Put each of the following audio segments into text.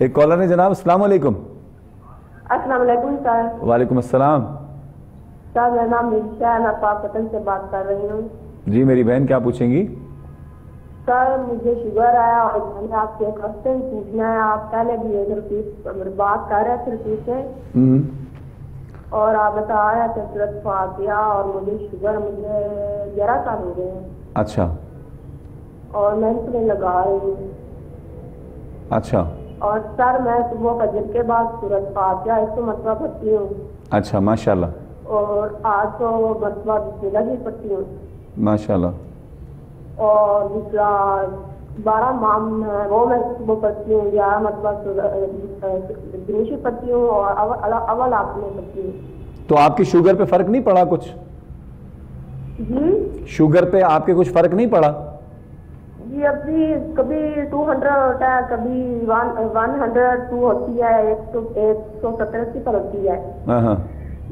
एक कॉलर है जनाब अस्सलाम वालेकुम। अस्सलाम सर। वालेकुम अस्सलाम। सर मेरा नाम निशा है मैं से बात कर रही हूँ। जी मेरी बहन क्या पूछेंगी? सर मुझे शुगर आया और मैंने आपसे एक क्वेश्चन पूछना है। आप पहले भी एक रिपीट बात कर रहे थे रिपीट से हम्म, और आप बता रहे थे तुरंत फातिया और मुझे शुगर मुझे ग्यारह साल हो गए हैं। अच्छा। और मैं इंसुलिन लगा रही हूँ। अच्छा। और सर मैं सुबह फजर के बाद सूरज फातिया एक सौ मरतबा पढ़ती हूँ। अच्छा माशाल्लाह। और आठ सौ मरतबा बिस्मिल्लाह भी पढ़ती हूँ। माशाल्लाह। और दूसरा बारह माम है वो मैं सुबह पढ़ती हूँ ग्यारह मतलब दिनेशी पढ़ती हूँ और अवल अवल आप में पढ़ती हूँ। तो आपकी शुगर पे फ़र्क नहीं पड़ा कुछ? जी? शुगर पे आपके कुछ फ़र्क नहीं पड़ा? जी अभी कभी टू हंड्रेड होता है कभी वन वन हंड्रेड टू होती है एक सौ एक सौ सत्तर अस्सी पर होती है। हाँ हाँ।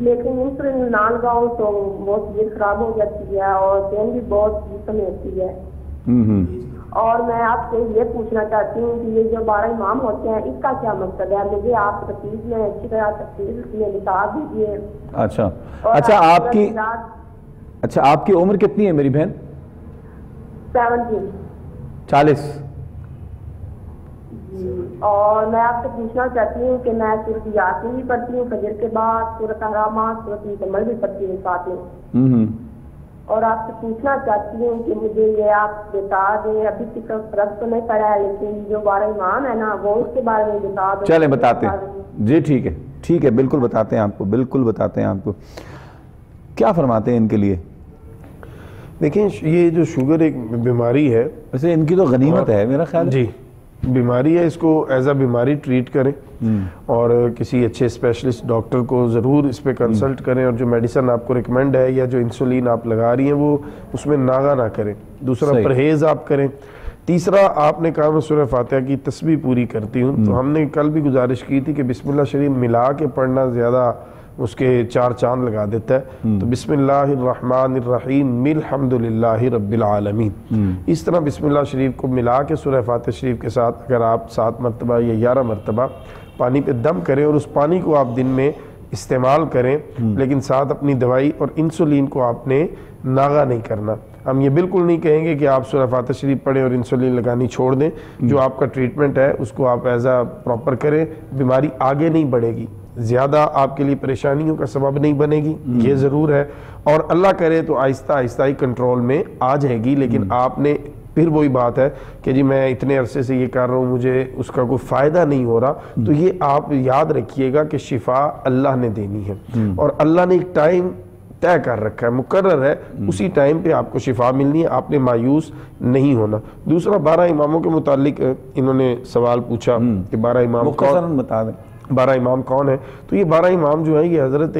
लेकिन इंसुलिन ना लगाऊँ तो बहुत तबीयत खराब हो जाती है और पेन भी बहुत जिसम में होती है। हम्म हम्म। और मैं आपसे ये पूछना चाहती हूँ कि ये जो बारह इमाम होते हैं इसका क्या मकसद है? मुझे आप तफसील में अच्छी तरह तफसील में बता दीजिए। अच्छा। अच्छा आपकी अच्छा आपकी उम्र कितनी है मेरी बहन? सेवनटीन चालीस। और मैं आपसे पूछना चाहती हूँ कि मैं सूरत यासीन भी पढ़ती हूँ फजर के बाद सूरत हरामा सूरत मुकम्मल भी पढ़ती हूँ साथ में। हम्म, और आपसे पूछना चाहती हूँ कि मुझे ये आप बता दें अभी तक फ़र्क तो नहीं पड़ा है लेकिन जो बारह इमाम है ना वो उसके बारे में बता दो। चलें बताते हैं। जी ठीक है। ठीक है बिल्कुल बताते हैं आपको बिल्कुल बताते हैं आपको। क्या फरमाते हैं इनके लिए? देखिए ये जो शुगर एक बीमारी है वैसे इनकी तो गनीमत है मेरा ख्याल जी बीमारी है इसको एज अ बीमारी ट्रीट करें। और किसी अच्छे स्पेशलिस्ट डॉक्टर को ज़रूर इस पर कंसल्ट करें और जो मेडिसिन आपको रिकमेंड है या जो इंसुलिन आप लगा रही हैं वो उसमें नागा ना करें। दूसरा परहेज़ आप करें। तीसरा आपने कहा मैं सूरह फातिहा की तस्वीर पूरी करती हूँ तो हमने कल भी गुजारिश की थी कि बिस्मिल्लाह शरीफ मिला के पढ़ना ज़्यादा उसके चार चाँद लगा देता है। तो बिस्मिल्लाहिर्रहमानिर्रहीम मिलहम्दुलिल्लाहि रब्बिल आलमीन इस तरह बिस्मिल्लाह शरीफ को मिला के सूरह फातिहा शरीफ के साथ अगर आप सात मरतबा या ग्यारह मरतबा पानी पे दम करें और उस पानी को आप दिन में इस्तेमाल करें लेकिन साथ अपनी दवाई और इंसुलिन को आपने नागा नहीं करना। हम ये बिल्कुल नहीं कहेंगे कि आप सूरह फातिहा शरीफ पढ़ें और इंसुलिन लगानी छोड़ दें। जो आपका ट्रीटमेंट है उसको आप एज आ प्रॉपर करें बीमारी आगे नहीं बढ़ेगी। ज़्यादा आपके लिए परेशानियों का सबब नहीं बनेगी ये ज़रूर है। और अल्लाह करे तो आहिस्ता आहिस्ता ही कंट्रोल में आ जाएगी लेकिन आपने फिर वही बात है कि जी मैं इतने अरसे से ये कर रहा हूँ मुझे उसका कोई फ़ायदा नहीं हो रहा। तो ये आप याद रखिएगा कि शिफा अल्लाह ने देनी है। और अल्लाह ने एक टाइम तय कर रखा है मुकर्र है उसी टाइम पे आपको शिफा मिलनी है आपने मायूस नहीं होना। दूसरा बारह इमामों के मुतालिक इन्होंने सवाल पूछा कि बारह इमाम बता दें। बारह इमाम कौन है? तो ये बारह इमाम जो है, ये हज़रत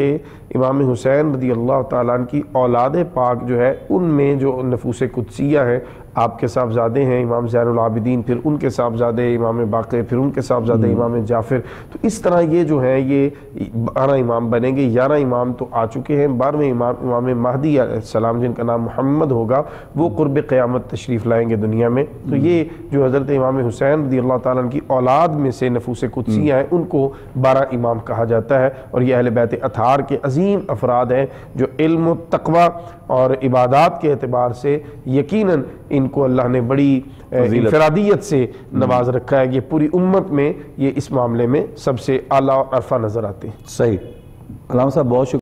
इमाम हुसैन रदी अल्लाह ताला की औलाद पाक जो है, उनमें जो नफूस कुदसिया है आपके साहबजादे हैं इमाम जैनुल आबिदीन फिर उनके साहबजादे इमाम बाक़ फिर उनके साहबजादे इमाम जाफ़िर। तो इस तरह ये जो है ये बारह इमाम बनेंगे ग्यारह इमाम तो आ चुके हैं। बारहवें इमाम इमाम महदी सलाम जिनका नाम मोहम्मद होगा वो कुर्ब क़्यामत तशरीफ़ लाएँगे दुनिया में। तो ये जो हज़रत इमाम हुसैन रदी अल्लाह ताला की औलाद में से नफूस कुदसियाँ हैं उनको बारह इमाम कहा जाता है। और ये अहल बैत अथार के अजीम अफराद हैं जो इल्म तकवा और इबादत के अतबार से यकीनन इनको अल्लाह ने बड़ी इंफरादियत इनफरादियत से नवाज़ रखा है। कि पूरी उम्मत में ये इस मामले में सबसे आला और अरफा नज़र आते हैं। सही। अलाम साहब बहुत